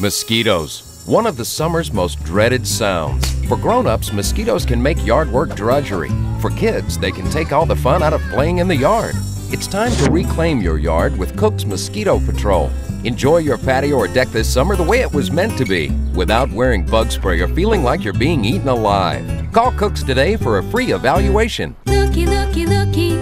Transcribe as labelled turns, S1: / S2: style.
S1: Mosquitoes, one of the summer's most dreaded sounds. For grown-ups, mosquitoes can make yard work drudgery. For kids, they can take all the fun out of playing in the yard. It's time to reclaim your yard with Cook's Mosquito Patrol. Enjoy your patio or deck this summer the way it was meant to be, without wearing bug spray or feeling like you're being eaten alive. Call Cook's today for a free evaluation.
S2: Looky, looky, looky,